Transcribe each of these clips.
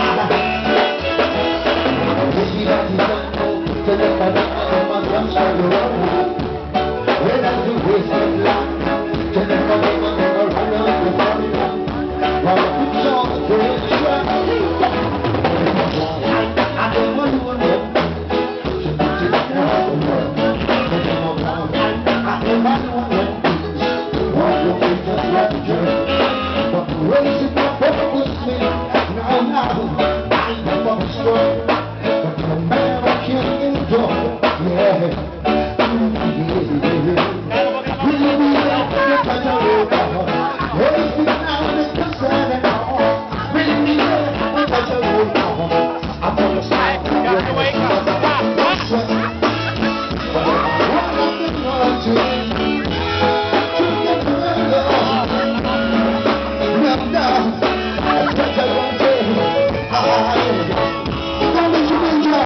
Thank it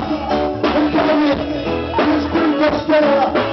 Come you, come here, come here,